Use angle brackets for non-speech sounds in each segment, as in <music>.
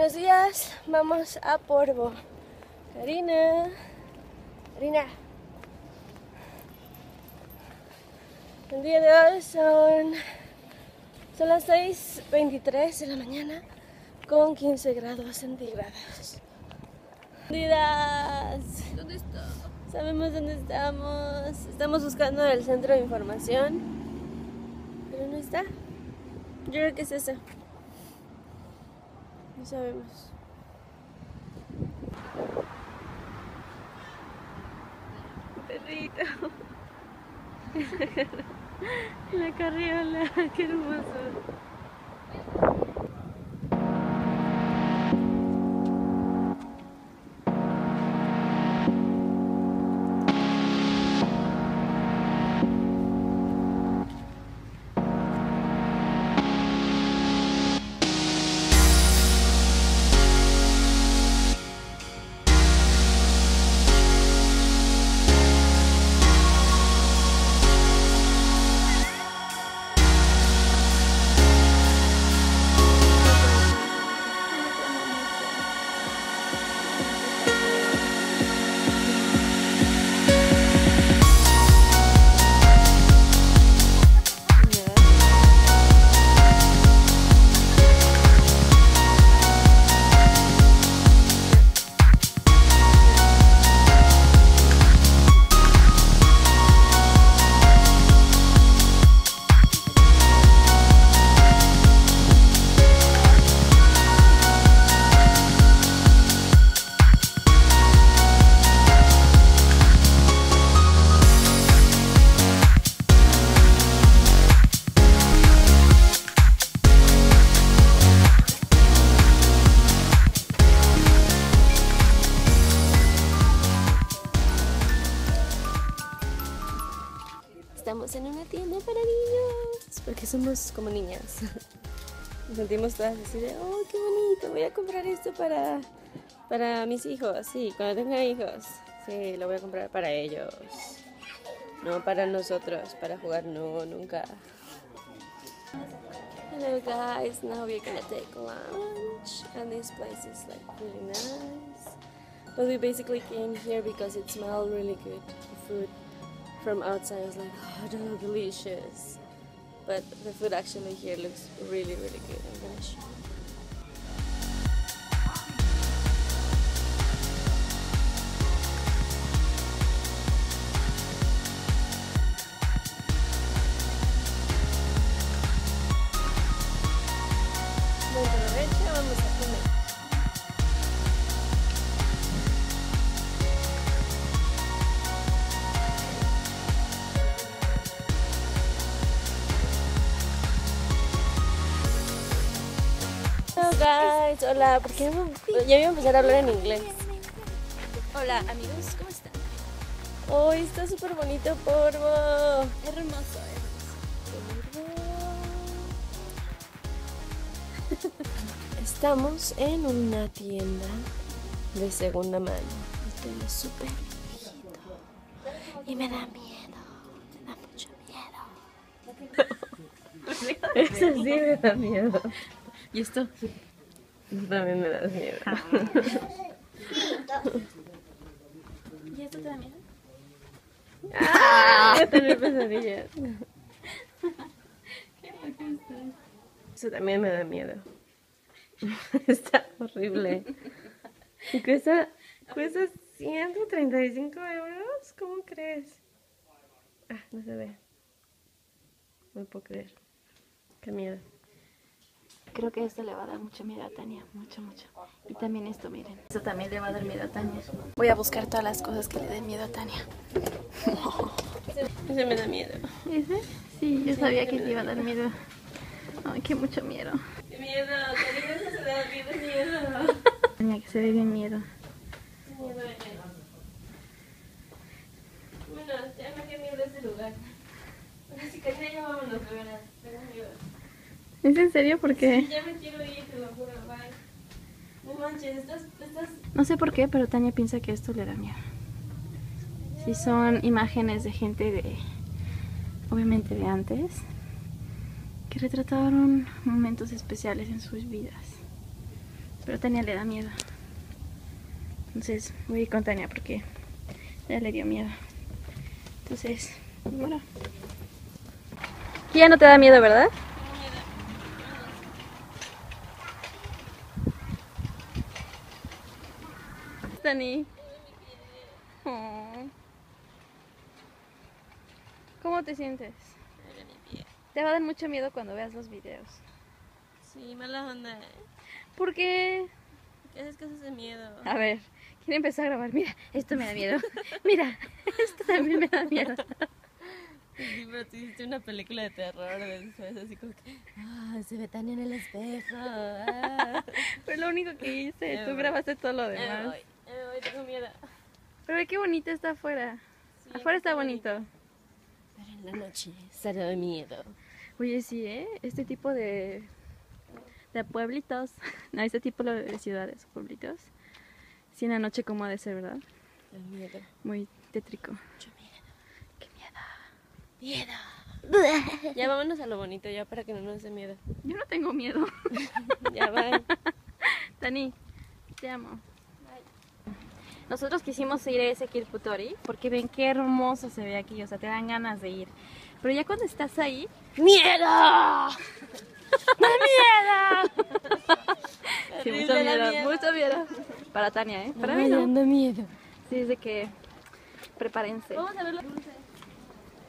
Buenos días, vamos a Porvo. Karina. Karina. El día de hoy son, son las 6.23 de la mañana con 15 grados centígrados. ¿Dónde está? Sabemos dónde estamos. Estamos buscando el centro de información. Pero no está. Yo creo que es eso. No sabemos. Perrito. <laughs> La carriola, qué hermoso. Estamos en una tienda para niños. Porque somos como niñas. Nos <laughs> sentimos todas así de, oh, qué bonito, voy a comprar esto para, para mis hijos. Sí, cuando tenga hijos. Sí, lo voy a comprar para ellos. No para nosotros, para jugar, no, nunca. Hello guys, now we're gonna take lunch. And this place is like really nice. But we basically came here because it smelled really good. The food from outside I was like, oh, delicious. But the food actually here looks really, really good. I'm gonna show you. Hello guys, hola, ¿por qué no? Ya voy a empezar a hablar en inglés. Hola amigos, ¿cómo están? Hoy está súper bonito Porvo. Hermoso, Estamos en una tienda de segunda mano. Estoy súper viejito. Y me da miedo. Me da mucho miedo. <laughs> Eso sí me da miedo. ¿Y esto? También me da miedo. <laughs> ¿Y esto te da miedo? ¡Ah! Voy a tener pesadillas. <laughs> Eso también me da miedo. <laughs> Está horrible. Y cuesta, cuesta 135 euros. ¿Cómo crees? Ah, no se ve. No puedo creer. Qué miedo. Creo que esto le va a dar mucho miedo a Tania, mucho, mucho. Y también esto, miren. Esto también le va a dar miedo a Tania. Voy a buscar todas las cosas que le den miedo a Tania. <laughs> Ese me da miedo. ¿Ese? Sí, yo sabía que te iba a dar miedo. Ay, qué mucho miedo. Qué miedo. Karina se da miedo, miedo. Tania, que se ve bien miedo. Bueno, ya me dio miedo ese lugar. Ahora sí, Karina, ya vámonos, de verdad. ¿Es en serio? Porque Ya me quiero ir, te lo juro, bye. No manches, estás, estás... no sé por qué, pero Tania piensa que esto le da miedo. Si son imágenes de gente de, obviamente de antes, que retrataron momentos especiales en sus vidas. Pero Tania le da miedo. Entonces voy a ir con Tania porque ya le dio miedo. Entonces, bueno. Ya no te da miedo, ¿verdad? Tani. Oh. ¿Cómo te sientes? Te va a dar mucho miedo cuando veas los videos. Sí, mala onda. ¿eh? ¿Por qué? ¿Qué haces cosas de miedo? A ver, quiero empezar a grabar. Mira, esto me da miedo. Mira, esto también me da miedo. Sí, pero tú hiciste una película de terror después, así como que, ah, se ve Tania en el espejo. Ah. Fue lo único que hice. Me Tú voy. grabaste todo lo demás. Tengo miedo. Pero ve qué bonito está afuera. Sí, Afuera está está bonito. Pero en la noche será de miedo. Oye, sí, ¿eh? Este tipo de, de pueblitos, <laughs> no, este tipo de ciudades, pueblitos, sí en la noche como ha de ser, ¿verdad? Miedo. Muy tétrico. Mucho miedo. ¡Qué miedo! Miedo. <laughs> Ya vámonos a lo bonito ya para que no nos dé miedo. Yo no tengo miedo. <laughs> Ya va. Dani, te amo. Nosotros quisimos ir a ese Kirputori porque ven qué hermoso se ve aquí, o sea, te dan ganas de ir. Pero ya cuando estás ahí, ¡Miedo! ¡Da miedo! sí, mucho miedo, miedo. mucho miedo. Para Tania, ¿eh? Para mí no. dando miedo. Sí, es de que prepárense. Vamos a ver los dulces.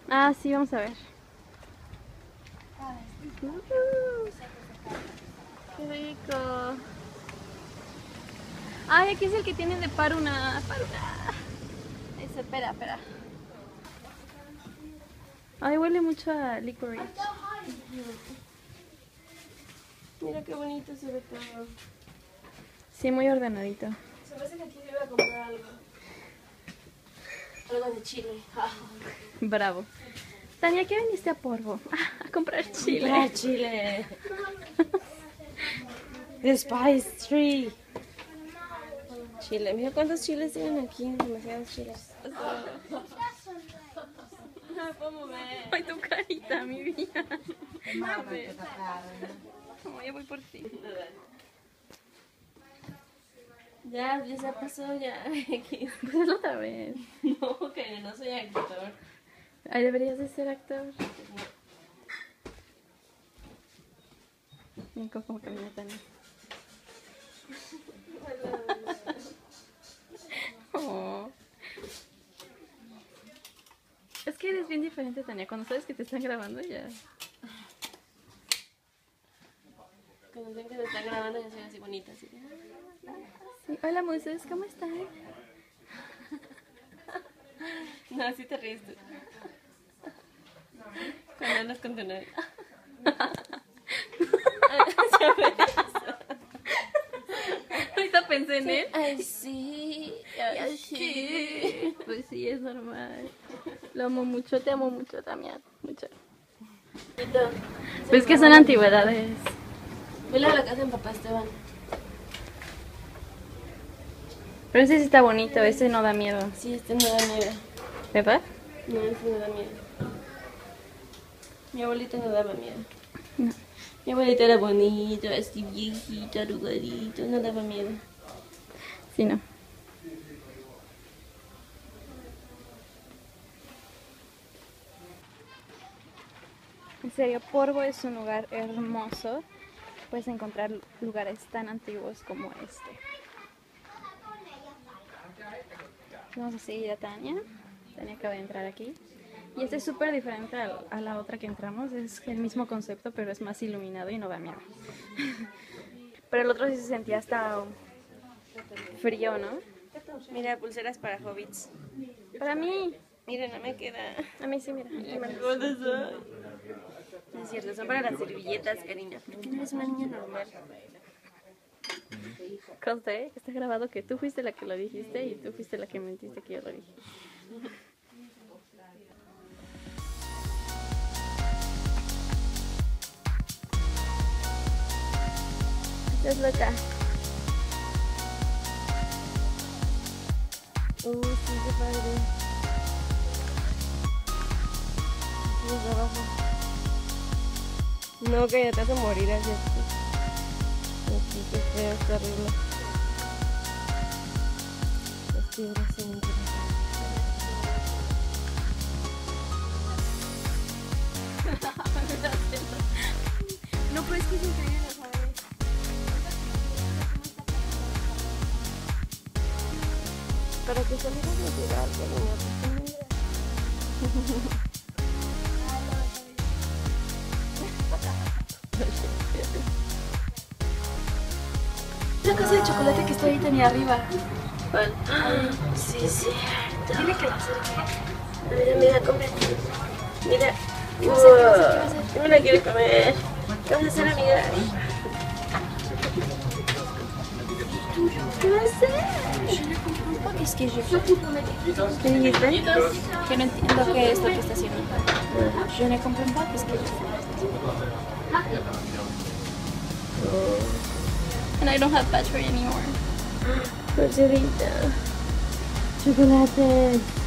Ah, sí, vamos a ver. ¡Qué rico! Ay, aquí es el que tienen de paruna. Paruna. Ese, espera, espera. Ay, huele mucho a licorice. Mira qué bonito se ve todo. Sí, muy ordenadito. Se me hace que aquí iba a comprar algo. Algo de chile. <laughs> Bravo. Tania, ¿qué viniste a Porvo? <laughs> a comprar chile. Ah, chile. <laughs> The Spice Tree. Chile. Mira cuántos chiles tienen aquí. Demasiados chiles. Ay, tu carita, mi vida. No, ya voy por ti. Ya, ya se pasó, ya. <laughs> Pues otra vez. No, que no soy actor. Ay, deberías de ser actor. Mira cómo camina Tania. <laughs> Es que eres bien diferente, Tania. Cuando sabes que te están grabando ya. Cuando ven que se están grabando, ya soy así bonita. Así. Sí. Hola, muses, ¿cómo están? <laughs> No, así te ríes tú. Cuando andas con tu novio. <laughs> Ahorita pensé en él. Ay, sí. Sí. <laughs> Pues sí, es normal. Lo amo mucho, te amo mucho también. Mucho. Pues que son antigüedades. Vele a la casa de papá Esteban. Pero ese sí está bonito, ese no da miedo. Sí, este no da miedo. ¿Verdad? No, este no da miedo. Mi abuelita no daba miedo. No. Mi abuelita era bonito, así viejito, arrugadito, no daba miedo. Sí, no. En serio, Porvo es un lugar hermoso. Puedes encontrar lugares tan antiguos como este. Vamos a seguir a Tania. Tania acaba de entrar aquí. Y este es súper diferente a, la otra que entramos. Es el mismo concepto, pero es más iluminado y no da miedo. <laughs> pero el otro sí se sentía hasta frío, ¿no? Mira, pulseras para hobbits. Para mí. Mira, no me queda. A mí sí, mira. aquí me- ¿Dónde son? No es cierto, son para las servilletas, cariño. ¿Por qué no eres una niña normal? Conste que está grabado que tú fuiste la que lo dijiste y tú fuiste la que mentiste que yo lo dije. Estás loca. Uh, sí, qué padre. Abajo. No, que ya te a morir así. Aquí. qué feo, es terrible. Las piedras se ven No, pero es que es increíble, ¿sabes? Para que salieras a tirar, cariño, La cosa de chocolate que está ahí tenía arriba. ¿Cuál? Sí, sí. Dile que la acerque. Mira, mira, come. Mira. ¿Qué vas a hacer? ¿Qué vas a hacer? Wow. Yo me la quiero comer. ¿Qué vas a hacer, amiga? ¿Qué vas a hacer? Es que yo, ¿Qué dijiste? que no entiendo qué es lo que está haciendo. Yo no compré un pack, es que And I don't have battery anymore. Porcelita. Chocolate.